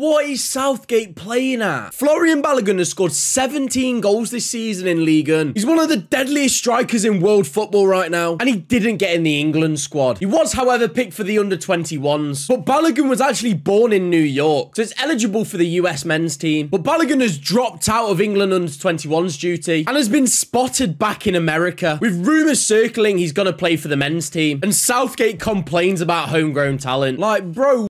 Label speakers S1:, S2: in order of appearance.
S1: What is Southgate playing at? Folarin Balogun has scored 17 goals this season in Ligue 1. He's one of the deadliest strikers in world football right now, and he didn't get in the England squad. He was, however, picked for the under-21s, but Balogun was actually born in New York, so it's eligible for the US men's team. But Balogun has dropped out of England under-21s duty and has been spotted back in America, with rumours circling he's going to play for the men's team, and Southgate complains about homegrown talent. Like, bro,